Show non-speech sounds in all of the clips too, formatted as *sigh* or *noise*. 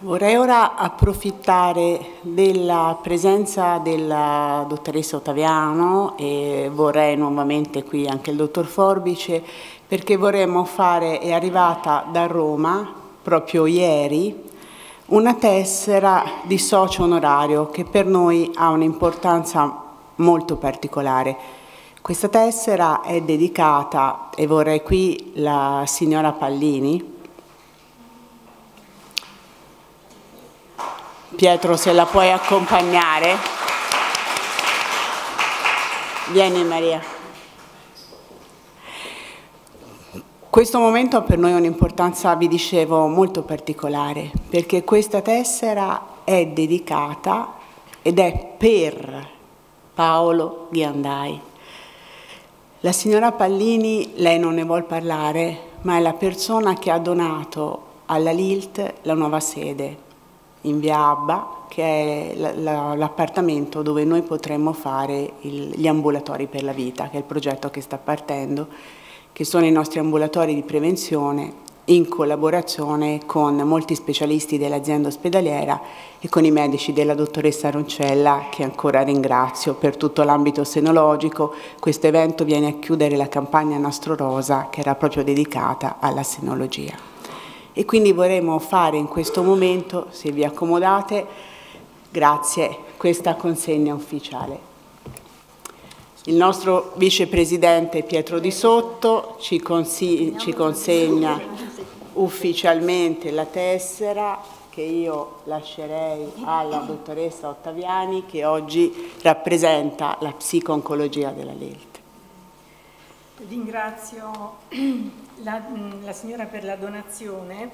Vorrei ora approfittare della presenza della dottoressa Ottaviano e vorrei nuovamente qui anche il dottor Forbice perché vorremmo fare, è arrivata da Roma proprio ieri, una tessera di socio onorario che per noi ha un'importanza molto particolare. Questa tessera è dedicata, e vorrei qui la signora Pallini, Pietro se la puoi accompagnare. Vieni Maria. Questo momento ha per noi un'importanza, vi dicevo, molto particolare, perché questa tessera è dedicata ed è per Paolo Ghiandai. La signora Pallini, lei non ne vuol parlare, ma è la persona che ha donato alla LILT la nuova sede in via Abba, che è l'appartamento dove noi potremmo fare il, gli ambulatori per la vita, che è il progetto che sta partendo, che sono i nostri ambulatori di prevenzione in collaborazione con molti specialisti dell'azienda ospedaliera e con i medici della dottoressa Roncella che ancora ringrazio per tutto l'ambito senologico. Questo evento viene a chiudere la campagna Nastro Rosa che era proprio dedicata alla senologia e quindi vorremmo fare in questo momento, se vi accomodate, grazie, questa consegna ufficiale. Il nostro vicepresidente Pietro Di Sotto ci, ci consegna ufficialmente la tessera che io lascerei alla dottoressa Ottaviani che oggi rappresenta la psico-oncologia della LELT. Ringrazio la, la signora per la donazione,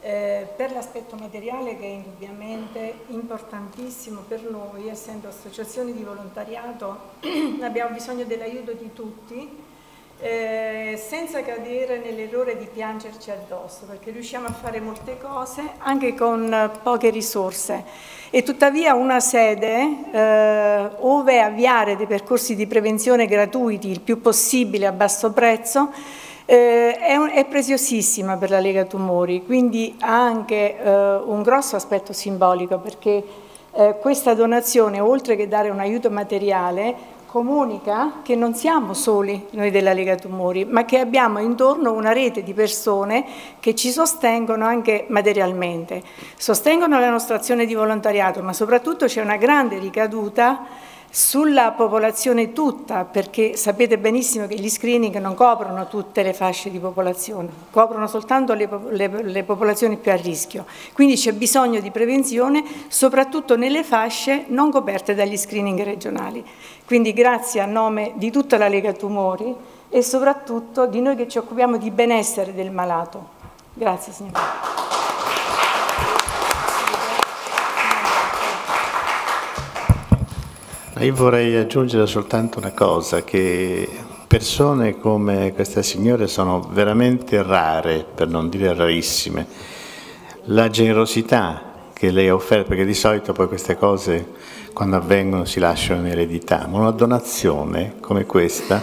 eh, per l'aspetto materiale che è indubbiamente importantissimo per noi, essendo associazioni di volontariato *clears throat* abbiamo bisogno dell'aiuto di tutti, eh, senza cadere nell'errore di piangerci addosso, perché riusciamo a fare molte cose anche con poche risorse. E tuttavia una sede eh, ove avviare dei percorsi di prevenzione gratuiti il più possibile a basso prezzo eh, è, un, è, preziosissima per la Lega Tumori, quindi ha anche eh, un grosso aspetto simbolico perché eh, questa donazione, oltre che dare un aiuto materiale, comunica che non siamo soli noi della Lega Tumori, ma che abbiamo intorno una rete di persone che ci sostengono anche materialmente. Sostengono la nostra azione di volontariato, ma soprattutto c'è una grande ricaduta sulla popolazione tutta, perché sapete benissimo che gli screening non coprono tutte le fasce di popolazione, coprono soltanto le, le, le popolazioni più a rischio. Quindi c'è bisogno di prevenzione, soprattutto nelle fasce non coperte dagli screening regionali. Quindi grazie a nome di tutta la Lega Tumori e soprattutto di noi che ci occupiamo di benessere del malato. Grazie signora. Io vorrei aggiungere soltanto una cosa, che persone come questa signora sono veramente rare, per non dire rarissime. La generosità che lei ha offerto, perché di solito poi queste cose quando avvengono si lasciano in eredità, ma una donazione come questa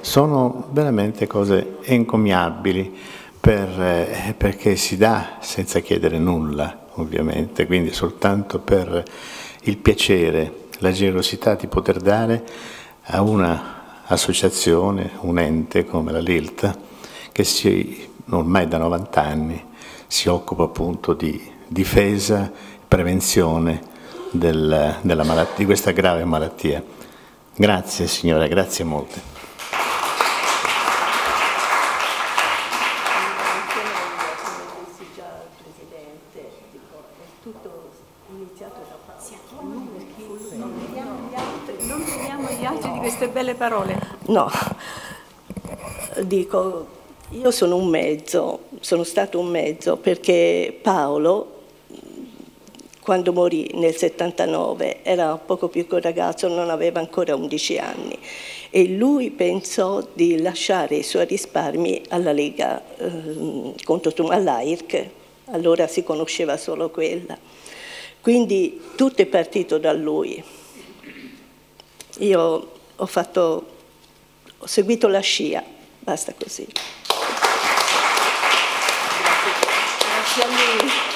sono veramente cose encomiabili per, eh, perché si dà senza chiedere nulla, ovviamente, quindi soltanto per il piacere la generosità di poter dare a un'associazione, un ente come la LILT, che si, ormai da 90 anni si occupa appunto di difesa e prevenzione del, di questa grave malattia. Grazie signora, grazie molte. Parole. No, dico, io sono un mezzo, sono stato un mezzo perché Paolo, quando morì nel 79, era poco più che un ragazzo, non aveva ancora 11 anni e lui pensò di lasciare i suoi risparmi alla Lega eh, contro all'AIRC, allora si conosceva solo quella. Quindi tutto è partito da lui. Io ho, fatto, ho seguito la scia, basta così. Grazie a lui.